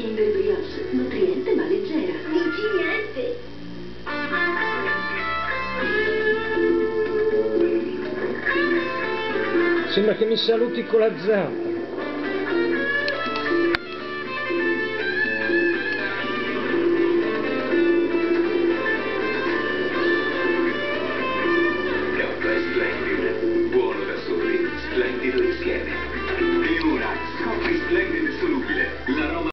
Kinder Brioche, nutriente ma leggera. Dici niente. Sembra che mi saluti con la zampa.